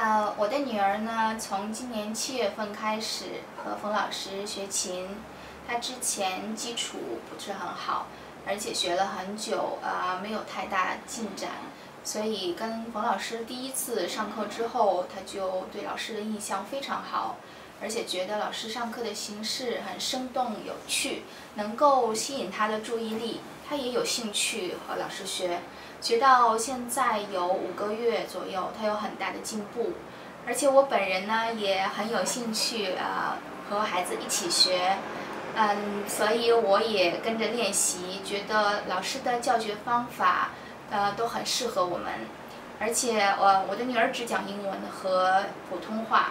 呃，我的女儿呢，从今年七月份开始和冯老师学琴。她之前基础不是很好，而且学了很久，啊、呃，没有太大进展。所以跟冯老师第一次上课之后，她就对老师的印象非常好，而且觉得老师上课的形式很生动有趣，能够吸引她的注意力。她也有兴趣和老师学。学到现在有五个月左右，他有很大的进步，而且我本人呢也很有兴趣啊，和孩子一起学，嗯，所以我也跟着练习，觉得老师的教学方法，呃，都很适合我们，而且我我的女儿只讲英文和普通话，